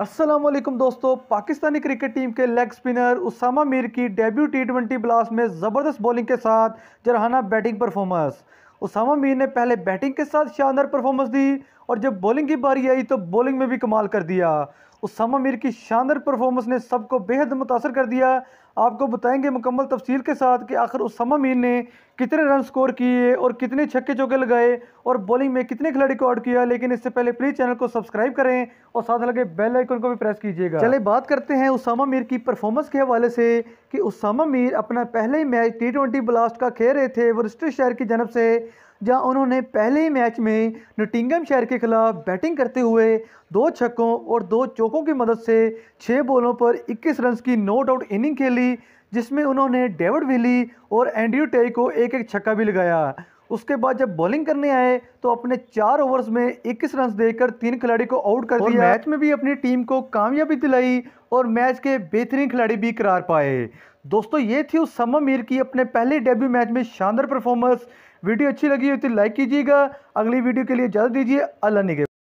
वालेकुम दोस्तों, Pakistani cricket team के लेग स्पिनर उसामा मीर की डेब्यू टी ट्वेंटी ब्लास्ट में ज़बरदस्त बॉलिंग के साथ जरहाना बैटिंग परफॉर्मेंस उसामा मीर ने पहले बैटिंग के साथ शानदार परफॉर्मेंस दी और जब बॉलिंग की बारी आई तो बॉलिंग में भी कमाल कर दिया। उसामा मीर की शानदार परफॉर्मेंस ने सबको बेहद मुतासर कर दिया। आपको बताएँगे मुकम्मल तफसील के साथ कि आखिर उसामा मीर ने कितने रन स्कोर किए और कितने छक्के चौके लगाए और बॉलिंग में कितने खिलाड़ी को आउट किया। लेकिन इससे पहले प्लीज़ चैनल को सब्सक्राइब करें और साथ लगे बेल आइकन को भी प्रेस कीजिएगा। चले बात करते हैं उसामा मीर की परफॉर्मेंस के हवाले से कि उसामा मीर अपना पहले ही मैच टी ट्वेंटी ब्लास्ट का खेल रहे थे। वरिस्टर शहर की जनब से जहाँ उन्होंने पहले ही मैच में नोटिंगम शहर के खिलाफ बैटिंग करते हुए दो छक्कों और दो चौकों की मदद से छः बॉलों पर 21 रन की नोट आउट इनिंग खेली जिसमें उन्होंने डेविड विली और एंड्रयू टेई को एक एक छक्का भी लगाया। उसके बाद जब बॉलिंग करने आए तो अपने चार ओवर्स में 21 रन देकर तीन खिलाड़ी को आउट कर दिया। मैच में भी अपनी टीम को कामयाबी दिलाई और मैच के बेहतरीन खिलाड़ी भी करार पाए। दोस्तों ये थी उस समा मीर की अपने पहले डेब्यू मैच में शानदार परफॉर्मेंस वीडियो अच्छी लगी हो तो लाइक कीजिएगा। अगली वीडियो के लिए इजाज़त दीजिए। अल्लाह निगे